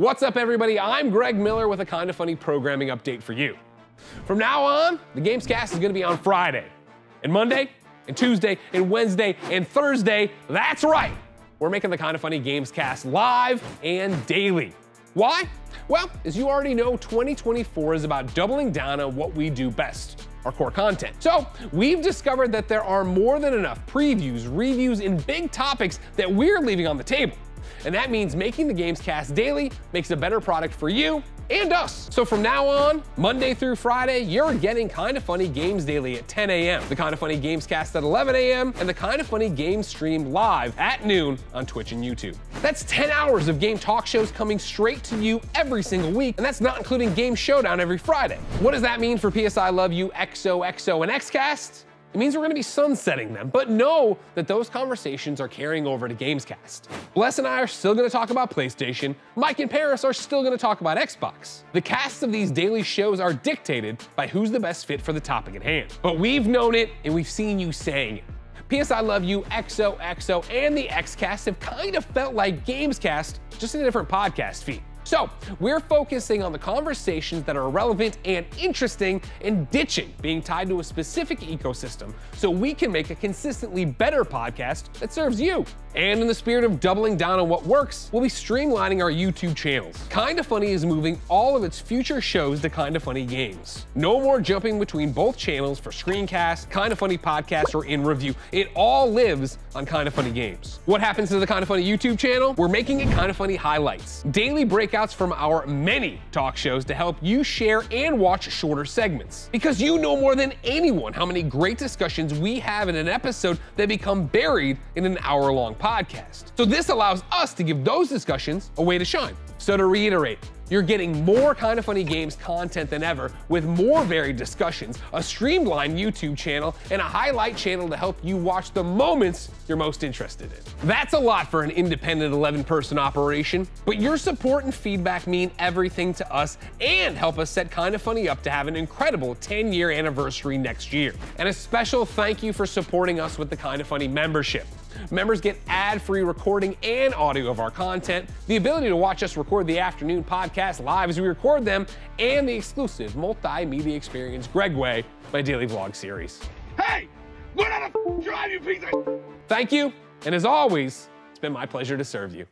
What's up, everybody? I'm Greg Miller with a Kinda Funny programming update for you. From now on, the Gamescast is going to be on Friday, and Monday, and Tuesday, and Wednesday, and Thursday. That's right. We're making the Kinda Funny Gamescast live and daily. Why? Well, as you already know, 2024 is about doubling down on what we do best our core content. So we've discovered that there are more than enough previews, reviews, and big topics that we're leaving on the table. And that means making the Gamescast daily makes a better product for you and us. So from now on, Monday through Friday, you're getting Kinda Funny Games Daily at 10 a.m., the Kinda Funny Gamescast at 11 a.m., and the Kinda Funny Games stream live at noon on Twitch and YouTube. That's 10 hours of game talk shows coming straight to you every single week, and that's not including Game Showdown every Friday. What does that mean for PS I Love You, XOXO, and XCast? It means we're gonna be sunsetting them, but know that those conversations are carrying over to Gamescast. Bless and I are still gonna talk about PlayStation, Mike and Paris are still gonna talk about Xbox. The casts of these daily shows are dictated by who's the best fit for the topic at hand. But we've known it and we've seen you saying it. PS I Love You, XOXO, and the XCast have kind of felt like Gamescast, just in a different podcast feed. So we're focusing on the conversations that are relevant and interesting and ditching being tied to a specific ecosystem so we can make a consistently better podcast that serves you. And in the spirit of doubling down on what works, we'll be streamlining our YouTube channels. Kinda Funny is moving all of its future shows to Kinda Funny Games. No more jumping between both channels for screencast, Kinda Funny podcast, or in review. It all lives on Kinda Funny Games. What happens to the Kinda Funny YouTube channel? We're making it Kinda Funny highlights. Daily breakouts from our many talk shows to help you share and watch shorter segments. Because you know more than anyone how many great discussions we have in an episode that become buried in an hour long podcast. So this allows us to give those discussions a way to shine. So to reiterate, you're getting more Kinda Funny Games content than ever with more varied discussions, a streamlined YouTube channel, and a highlight channel to help you watch the moments you're most interested in. That's a lot for an independent 11 person operation, but your support and feedback mean everything to us and help us set Kinda Funny up to have an incredible 10 year anniversary next year. And a special thank you for supporting us with the Kinda Funny membership. Members get ad-free recording and audio of our content, the ability to watch us record the afternoon podcast live as we record them, and the exclusive multimedia experience Greg Way, my daily vlog series. Hey! Learn how to drive, you piece of Thank you, and as always, it's been my pleasure to serve you.